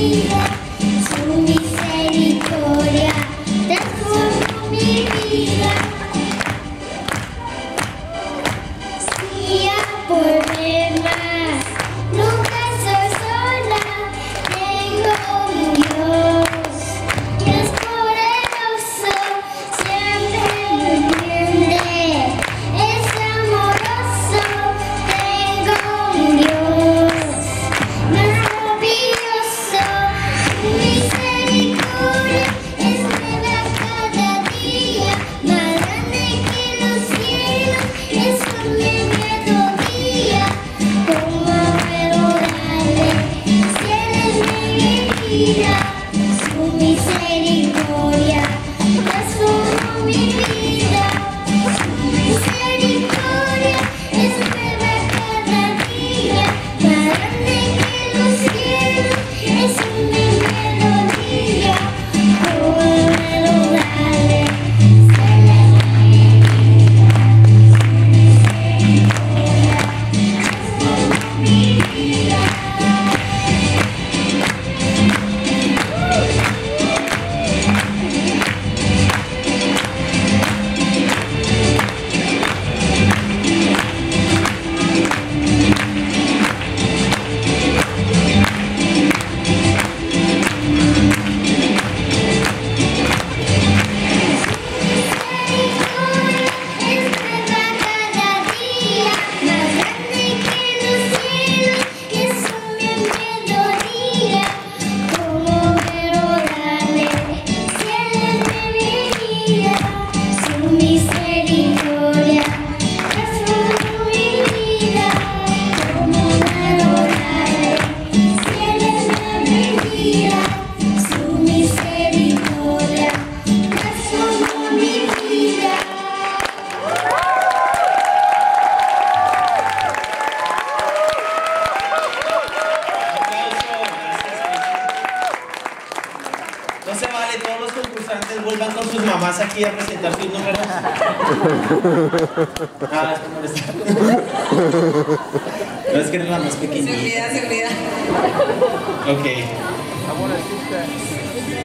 Sumi se victoria, transformo mi vida. que todos los concursantes vuelvan con sus mamás aquí a presentar sus números. Ah, es que no es que era la más pequeña. Seguridad, seguridad. Ok.